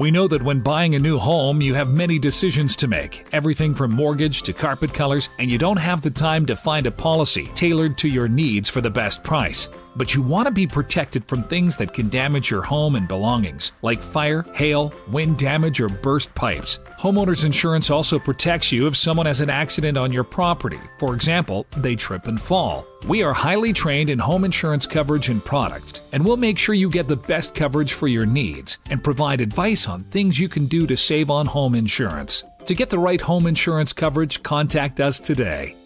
We know that when buying a new home, you have many decisions to make everything from mortgage to carpet colors, and you don't have the time to find a policy tailored to your needs for the best price. But you want to be protected from things that can damage your home and belongings, like fire, hail, wind damage, or burst pipes. Homeowners insurance also protects you if someone has an accident on your property. For example, they trip and fall. We are highly trained in home insurance coverage and products, and we'll make sure you get the best coverage for your needs and provide advice on things you can do to save on home insurance. To get the right home insurance coverage, contact us today.